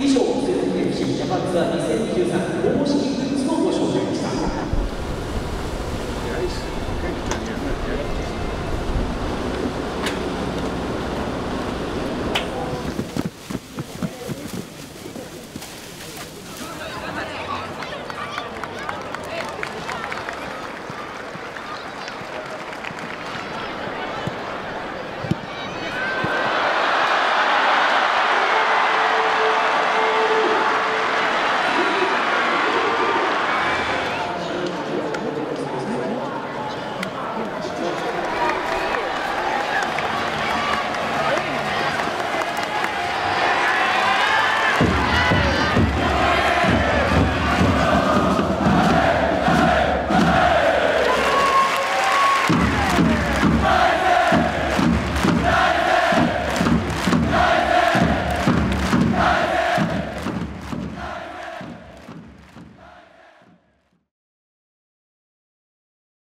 以上、強い歴史ジャパンツアー2023